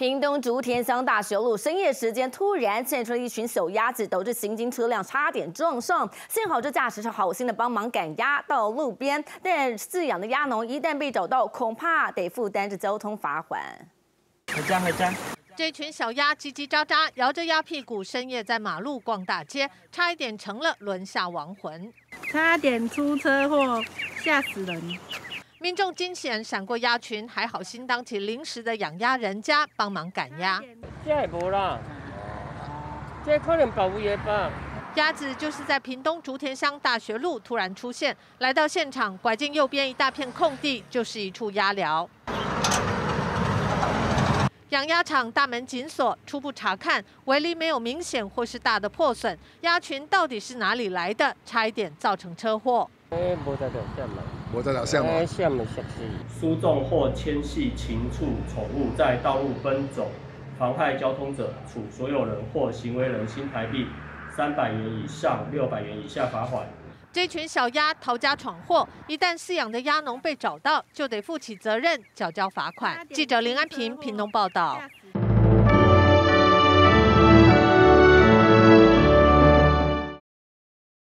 屏东竹田乡大学路深夜时间突然现出了一群小鸭子，导致行经车辆差点撞上。幸好这驾驶是好心的帮忙赶鸭到路边，但饲养的鸭农一旦被找到，恐怕得负担着交通罚款。回家回家。这群小鸭叽叽喳喳，摇着鸭屁股，深夜在马路逛大街，差一点成了轮下亡魂，差点出车祸，吓死人。民众惊险闪过鸭群，还好心当起临时的养鸭人家帮忙赶鸭。这也无啦，这可能保护也吧。鸭子就是在屏东竹田乡大学路突然出现，来到现场，拐进右边一大片空地，就是一处鸭寮。养鸭场大门紧锁，初步查看围篱没有明显或是大的破损，鸭群到底是哪里来的？差一点造成车祸。哎，无在条线嘛，无在条线嘛，线没设死。输送或牵系禽畜宠物在道路奔走，妨害交通者，处所有人或行为人新台币三百元以上六百元以下罚款。这群小鸭逃家闯祸，一旦饲养的鸭农被找到，就得负起责任，缴交罚款。记者林安平，屏东报道。